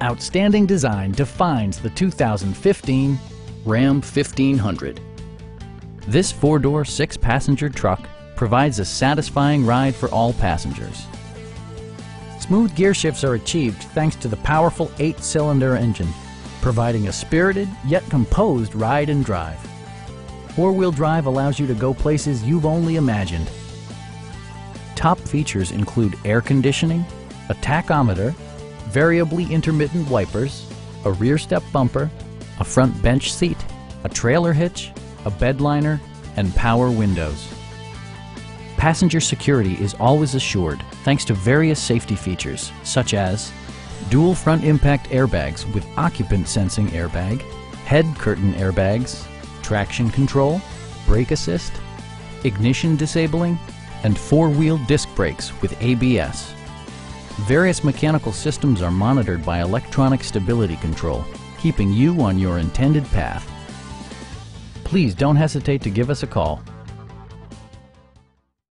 Outstanding design defines the 2015 Ram 1500. This four-door, six-passenger truck provides a satisfying ride for all passengers. Smooth gear shifts are achieved thanks to the powerful eight-cylinder engine, providing a spirited yet composed ride and drive. Four-wheel drive allows you to go places you've only imagined. Top features include air conditioning, a tachometer, variably intermittent wipers, a rear step bumper, a front bench seat, a trailer hitch, a bed liner, and power windows. Passenger security is always assured thanks to various safety features such as dual front impact airbags with occupant sensing airbag, head curtain airbags, traction control, brake assist, ignition disabling, and four-wheel disc brakes with ABS. Various mechanical systems are monitored by electronic stability control, keeping you on your intended path. Please don't hesitate to give us a call